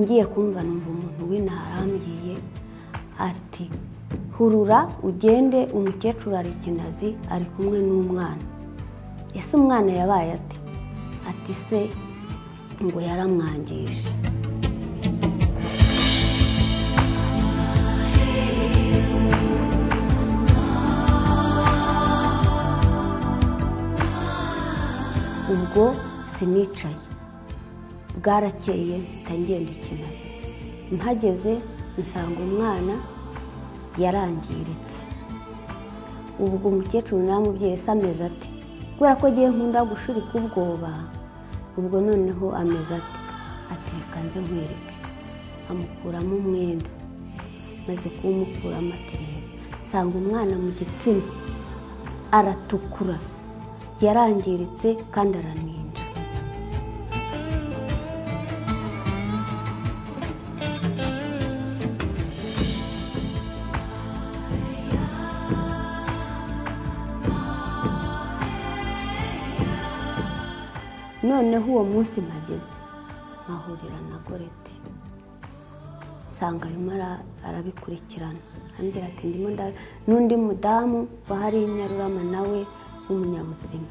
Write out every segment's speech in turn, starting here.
ngiye kumva numva umuntu w'inaha arambwiye ati hurura ugende. Umukecuru ari ikinazi ari kumwe n'umwana. Ese umwana yabaye ati ati se ngo yaramwangije. Ubwo sinicaye. Bwarakeye mpita ngenda ikinazi mpageze nsanga umwana yarangiritse. Ubwo umukecuru namubyeyi se ameze ati kubera ko agiye nkunda gushirika ubwoba ubwo noneho ameze ati ati reka nze nkwereke. Amukuramo umwenda maze kuwumukuramo ati reba nsanga umwana mu gitsina aratukura yarangiritse kandi araninda noneho uwo munsi mpageze nkahurira na gorete. Nsanga arimo ara- arabikurikirana. Ambwira ati ndimo n'undi mudamu wahari nyarurama nawe w'umunyabuzima.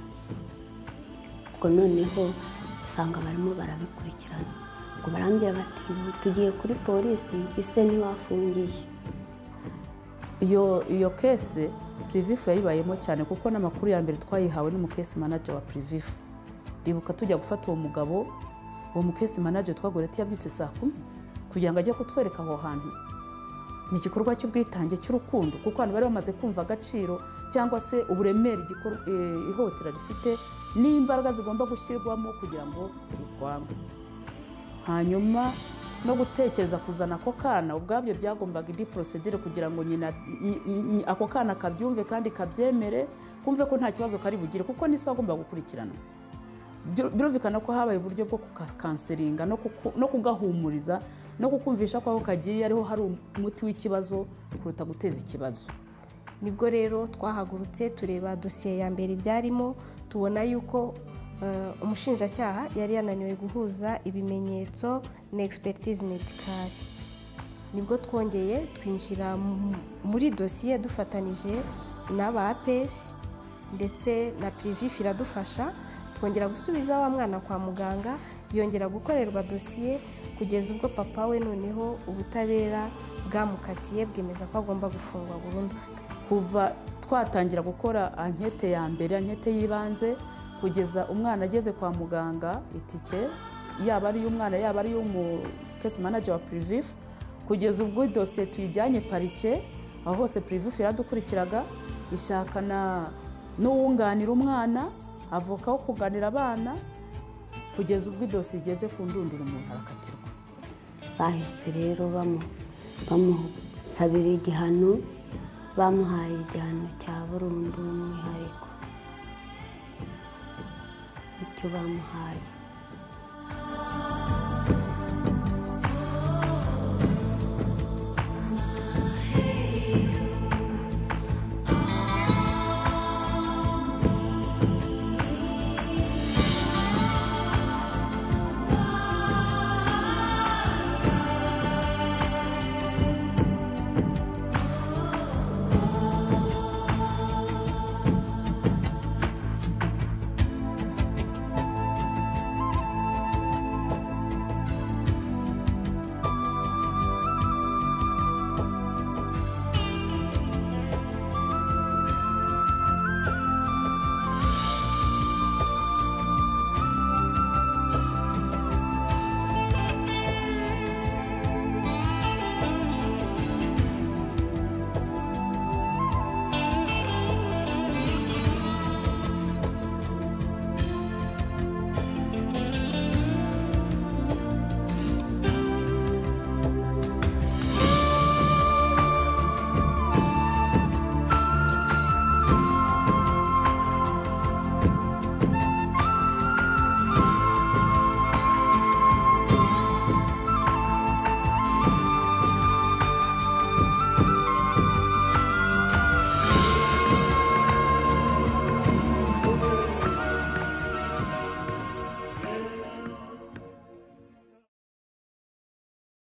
Ubwo noneho usanga barimo barabikurikirana. Ngo barambwira bati "Ubu tugiye kuri polisi ise ntiwafungiye. Iyo kese pirivifu yayibayemo cyane kuko n'amakuru ya mbere twayihawe n'umukesi manager wa pirivifu ribuka tujya gufata uwo mugabo uwo mukesi manager twagoreti yabyutse saa kumi kugira ngo ajye kutwereka aho hantu. Ni igikorwa cy'ubwitange cy'urukundo kuko abantu bari bamaze kumva agaciro cyangwa se uburemere eh, ihohotera rifite n'imbaraga zigomba gushyirwamo kugira ngo rirwanywe hanyuma no gutekereza kuzana ako kana ubwabyo byagombaga indi porosedire kugira ngo nyina nyi- nyi- ako kana kabyumve kandi kabyemere kumve ko nta kibazo kari bugire kuko n'isi agomba gukurikirana. Birumvikana ko habaye uburyo bwo kukanseringa no kugahumuriza no kukumvisha ko aho kagiye ariho hari umuti w'ikibazo kuruta guteza ikibazo. Nibwo rero twahagurutse tureba dosiye ya mbere ibyarimo tubona yuko eh, umushinjacyaha yari yananiwe guhuza ibimenyetso na expertise medicale ni bwo twongeye twinjira mu- muri dosiye dufatanije n'aba apesi ndetse na pirivifi iradufasha twongera gusubiza wa mwana kwa muganga yongera gukorerwa dosiye kugeza ubwo papa we noneho ubutabera bwamukatiye bwemeza ko agomba gufungwa burundu. Kuva twatangira gukora ankete ya mbere ankete y'ibanze kugeza umwana ageze kwa muganga itike yaba ari iy'umwana yaba ari iy'umukesi manager wa pirivifu kugeza ubwo idosiye tuyijyanye parike aho hose pirivifu yaradukurikiraga ishaka na n'uwunganira umwana avoka wo kunganira abana kugeza ubwo idosiye igeze ku ndunduro umuntu arakatirwa bahise rero bamu- bamusabira igihano bamuhaye igihano cya burundu umwihariko icyo bamuhaye.